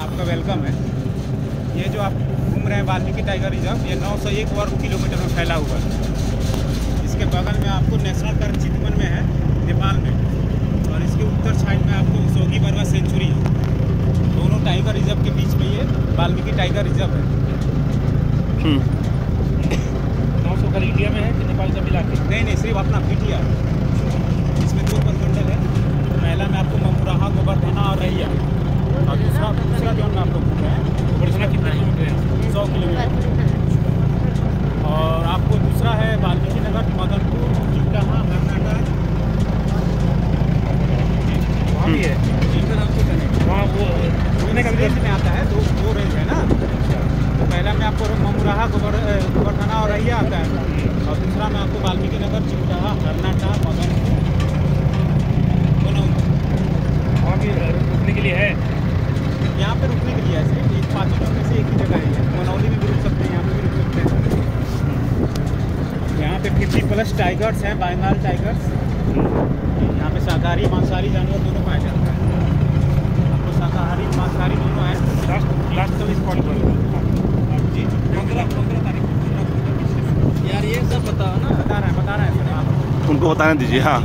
आपका वेलकम है। ये जो आप घूम रहे हैं वाल्मीकि टाइगर रिज़र्व ये 901 वर्ग किलोमीटर में फैला हुआ है। इसके बगल में आपको नेशनल पार्क चितवन में है नेपाल में। और इसके उत्तर साइड में आपको सोगी बरवा सेंचुरी है। दोनों टाइगर रिज़र्व के बीच में ये वाल्मीकि टाइगर रिज़र्व है। नौ सौ इंडिया में है कि नेपाल का मिला के नहीं नहीं सिर्फ़ अपना पीटिया इसमें दो परमंडल है पहला में आपको ममुराहा गोवर्धना और रैया और दूसरा दूसरा जो हम आप लोग घूम रहे हैं बरसना कितना किलोमीटर और आपको दूसरा है वाल्मीकि नगर मदनपुर चिमटाहा कर्नाटक। वहाँ भी है। इनका नाम तो कनेक्ट वहाँ वो घूमने का रेंज में आता है दो दो रेंज है ना। तो पहला में आपको ममुराहा गोवर्धना और रैया आता है। और दूसरा में आपको वाल्मीकि नगर चिमटाहा कर्नाटक मदनपुर दोनों। वहाँ भी रुकने के लिए है। यहाँ पे रुकने के लिए है सिर्फ़ एक पाँचों में से एक ही जगह है मनौली में भी रुक सकते हैं यहाँ पे भी रुक सकते हैं यहाँ पे फिफ्टी प्लस टाइगर्स हैं बंगाल टाइगर्स। यहाँ पे शाकाहारी मांसाहारी जानवर दोनों पाए जाते हैं। आपको शाकाहारी मांसाहारी दोनों है। लास्ट लास्ट तो स्पॉट पर जी पंद्रह पंद्रह तारीख यार ये सब बताओ ना। बता रहे हैं बता रहे हैं। आप उनको बताने दीजिए हाँ।